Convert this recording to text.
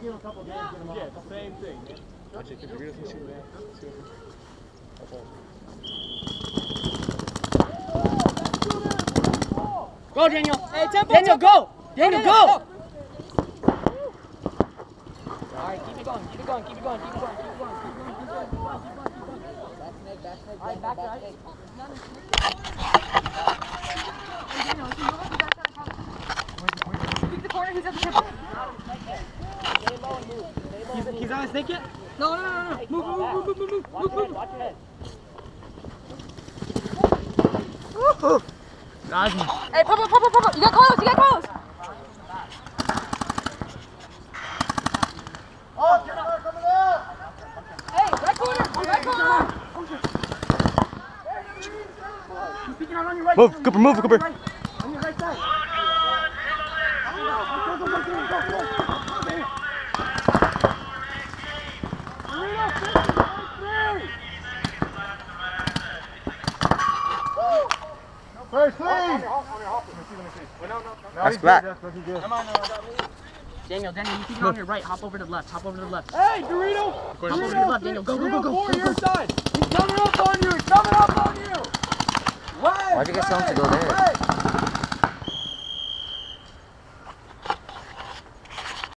give him a couple days to get him off. Yeah, the same thing. Man. Watch it, 50 meters from shooting, man. That's all. Go, Daniel. Hey, tempo, Daniel, go. Daniel, go. All right, keep it going. Keep it going. Keep it going. Keep it going. Keep it going. Keep it going. Keep it going. Keep it going. Back snake. Back snake. All right, back snake. Where's the corner? Who's at the tempo? He's, he's on snake yet? No, no, no, no. Move, move, move, move, move, move, move. Watch your head. Woohoo! Nice. Hey, pop, pop, pop, up. You got close. You got close. Oh, get up. Coming up. Hey, right corner. Right corner. Right move, Cooper, move, Cooper. On your right side. Go, go, go, go, go. First, please! That's black. Daniel, Daniel, you keep it on your right. Hop over to the left. Hop over to the left. Hey, Dorito! Hop Dorito, over to the left, Daniel. Go, go, go, go. Four, go, go. your side. He's coming up on you. He's coming up on you. Wait, Why'd you get someone to go there? Wait.